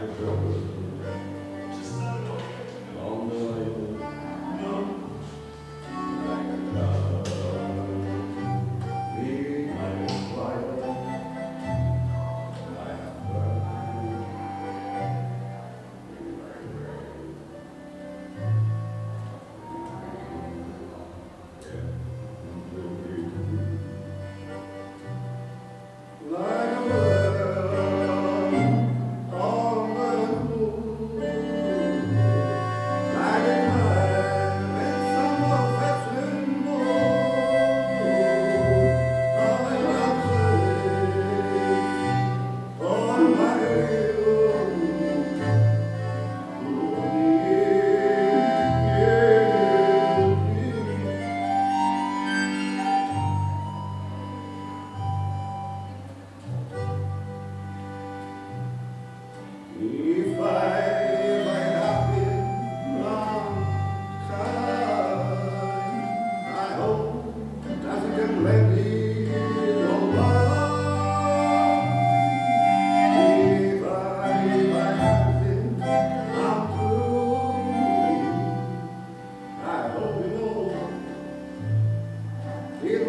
agriculture